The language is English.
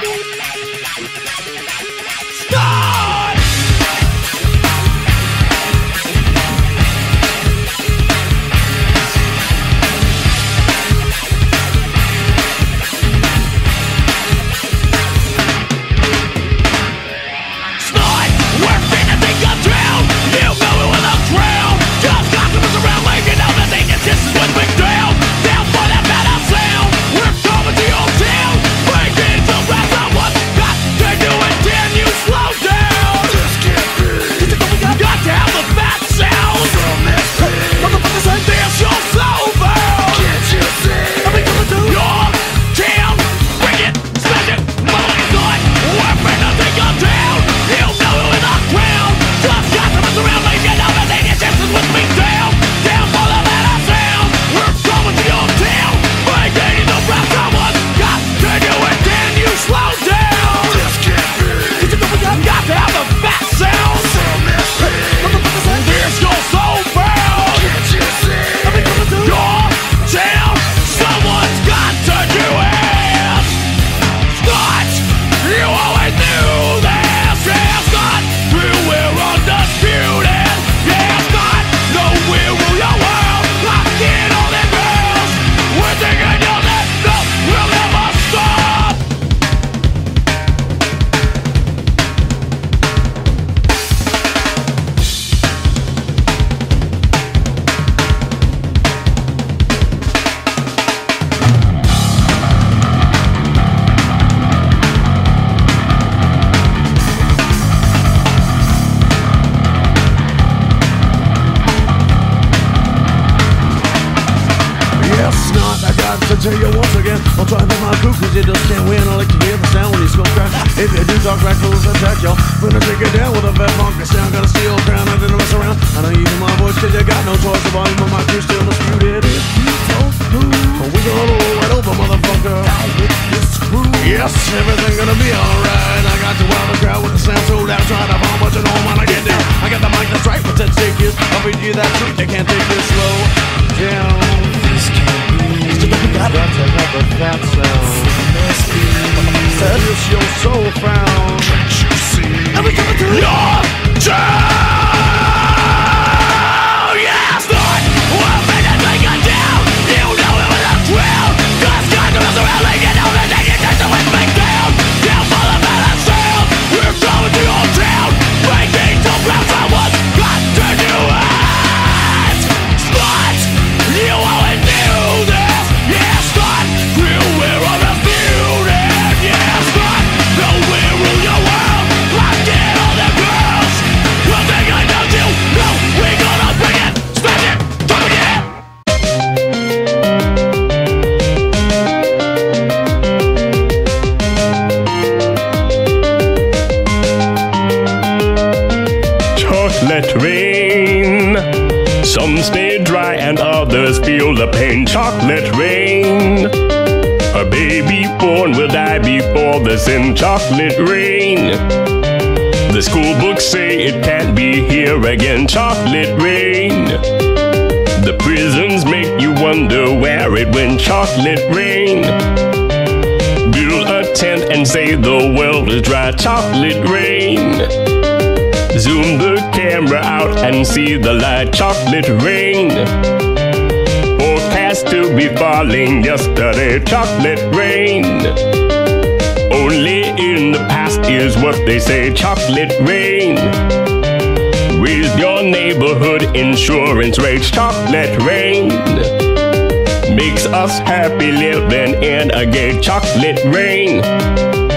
to tell you once again, I'll try to my crew, cause you just can't win. I like to hear the sound when you smoke crack. If you do talk back, fools attack y'all. Gonna take it down with a fat monkey sound. Got a steel crown, I didn't mess around. I know you hear my voice, cause you got no choice. The volume of my crew still disputed. You don't move, we gonna roll right over, motherfucker. Yes, everything gonna be alright. I got to wow the crowd with the sound so loud, trying to find what you when I get down. I got the mic that's right, but that stick is. I'll feed you that truth, you can't take this slow down. This can't be. Got to have a fat sound. That is your soul found. Can't you see? Every through your child. Chocolate rain. Some stay dry and others feel the pain. Chocolate rain. A baby born will die before the sin. Chocolate rain. The school books say it can't be here again. Chocolate rain. The prisons make you wonder where it went. Chocolate rain. Build a tent and say the world is dry. Chocolate rain. Zoom the camera out and see the light chocolate rain. Forecast to be falling yesterday, chocolate rain. Only in the past is what they say, chocolate rain. With your neighborhood insurance rates, chocolate rain. Makes us happy living in a gay chocolate rain.